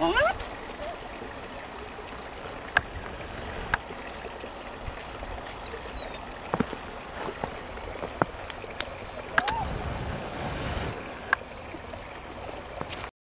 やった!